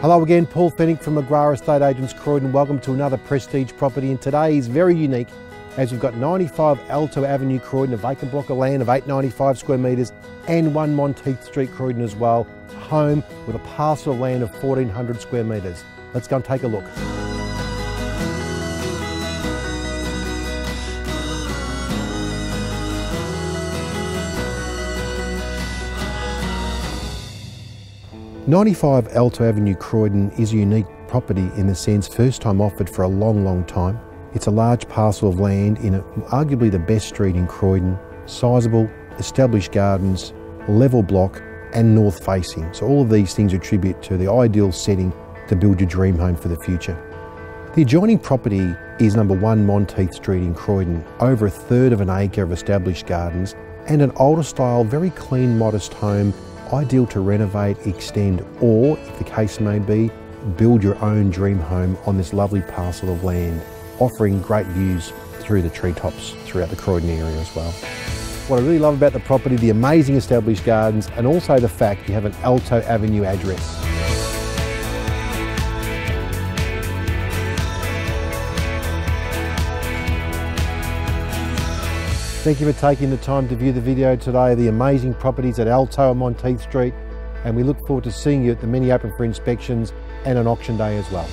Hello again, Paul Fenech from McGrath Estate Agents Croydon. Welcome to another prestige property and today is very unique as we've got 95 Alto Avenue Croydon, a vacant block of land of 895 square metres and 1 Monteith Street Croydon as well, home with a parcel of land of 1400 square metres. Let's go and take a look. 95 Alto Avenue Croydon is a unique property in the sense first time offered for a long, long time. It's a large parcel of land in a, arguably the best street in Croydon, sizable, established gardens, level block and north facing. So all of these things attribute to the ideal setting to build your dream home for the future. The adjoining property is number one Monteith Street in Croydon, over a third of an acre of established gardens and an older style, very clean, modest home ideal to renovate, extend, or, if the case may be, build your own dream home on this lovely parcel of land, offering great views through the treetops throughout the Croydon area as well. What I really love about the property, the amazing established gardens, and also the fact you have an Alto Avenue address. Thank you for taking the time to view the video today, of the amazing properties at Alto and Monteith Street, and we look forward to seeing you at the many open for inspections and an auction day as well.